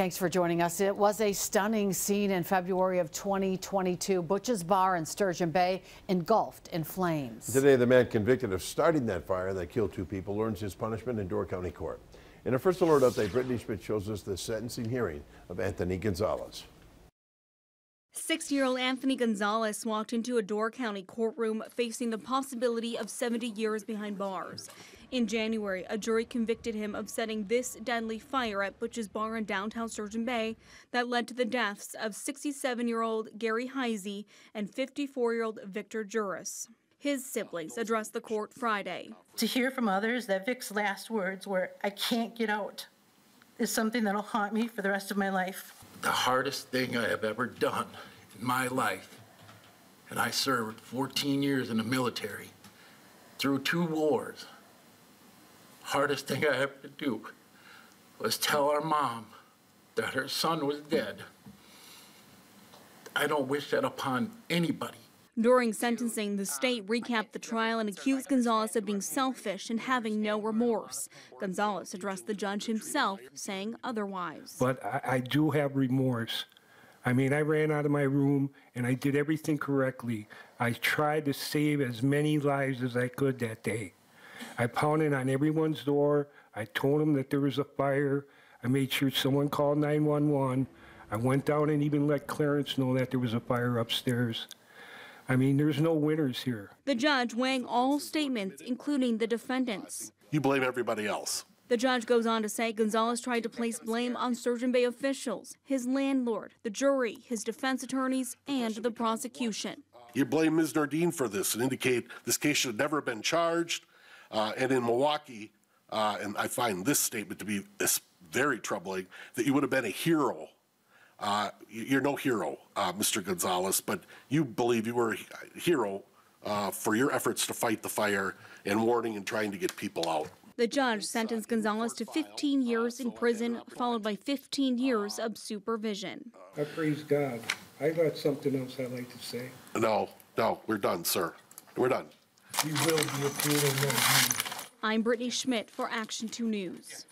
Thanks for joining us. It was a stunning scene in February of 2022. Butch's Bar in Sturgeon Bay engulfed in flames. Today, the man convicted of starting that fire that killed two people learns his punishment in Door County Court. In a first alert update, Brittany Schmidt shows us the sentencing hearing of Anthony Gonzalez. Six year old Anthony Gonzalez walked into a Door County courtroom facing the possibility of 70 years behind bars. In January, a jury convicted him of setting this deadly fire at Butch's Bar in downtown Sturgeon Bay that led to the deaths of 67 year old Gary Heisey and 54 year old Victor Juris. His siblings addressed the court Friday. To hear from others that Vic's last words were, I can't get out, is something that'll haunt me for the rest of my life. the hardest thing I have ever done in my life. And I served 14 years in the military through two wars. Hardest thing I had to do was tell our mom that her son was dead. I don't wish that upon anybody. During sentencing, the state recapped the trial and accused Gonzalez of being selfish and having no remorse. Gonzalez addressed the judge himself, saying otherwise. But I, I do have remorse. I mean, I ran out of my room and I did everything correctly. I tried to save as many lives as I could that day. I pounded on everyone's door. I told them that there was a fire. I made sure someone called 911. I went down and even let Clarence know that there was a fire upstairs. I mean, there's no winners here. The judge weighing all statements, including the defendant's. You blame everybody else. The judge goes on to say Gonzalez tried to place blame on Sturgeon Bay officials, his landlord, the jury, his defense attorneys, and the prosecution. You blame Ms. Nordin for this and indicate this case should have never been charged. Uh, and in Milwaukee, uh, and I find this statement to be very troubling, that you would have been a hero. Uh, you- you're no hero, uh, Mr. Gonzalez, but you believe you were a hero uh, for your efforts to fight the fire and warning and trying to get people out. The judge sentenced Gonzalez to 15 years in prison, followed by 15 years of supervision. I praise God. I got something else I'd like to say. No, no, we're done, sir. We're done. You will be appealing that. I'm Brittany Schmidt for Action 2 News.